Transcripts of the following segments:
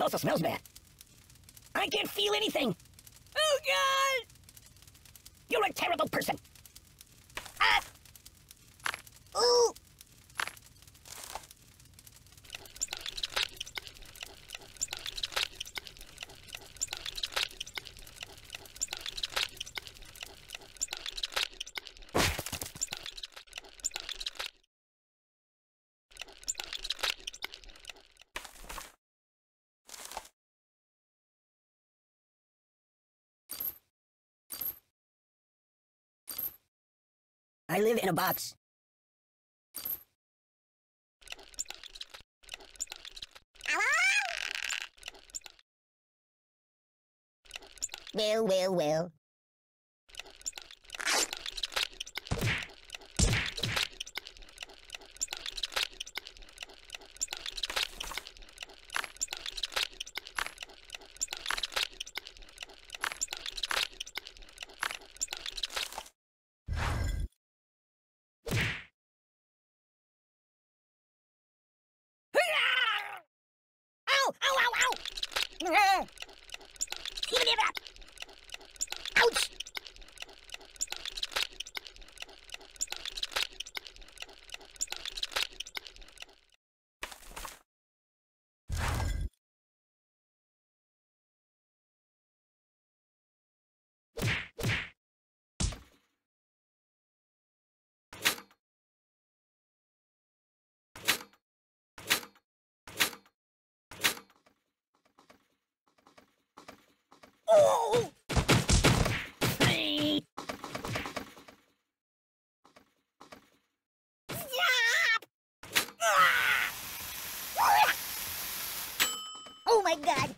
also smells bad. I can't feel anything. Oh, God! You're a terrible person. Ah! Ooh! I live in a box. Well, well, well. Ouch! Oh! Oh my god!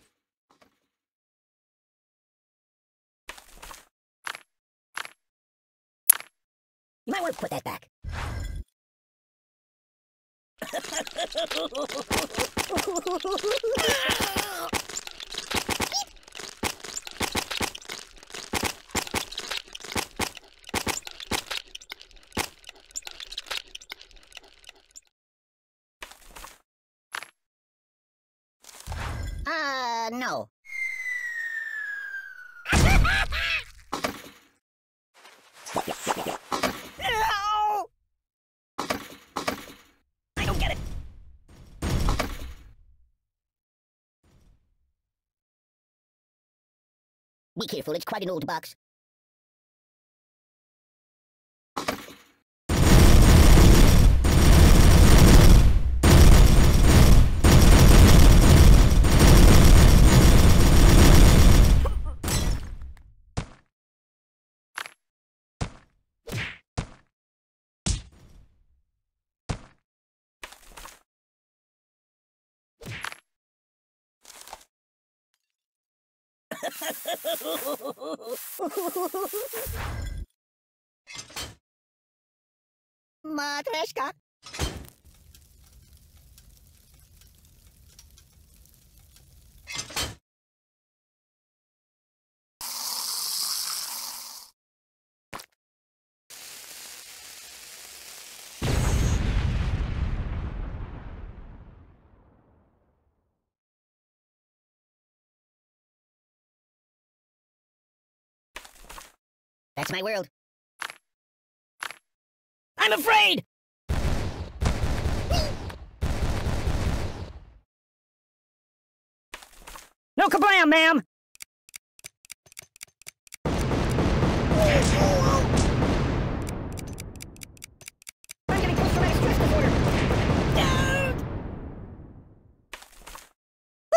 You might want to put that back. Uh, no. No! I don't get it. Be careful, it's quite an old box. またしか That's my world. I'm afraid! No kablam, ma'am!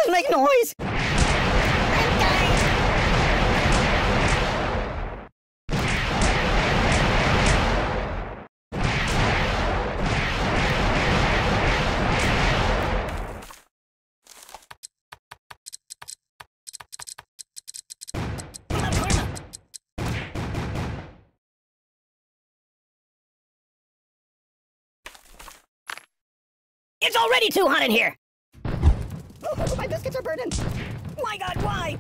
Make noise! It's already too hot in here! Oh, my biscuits are burning! My god, why?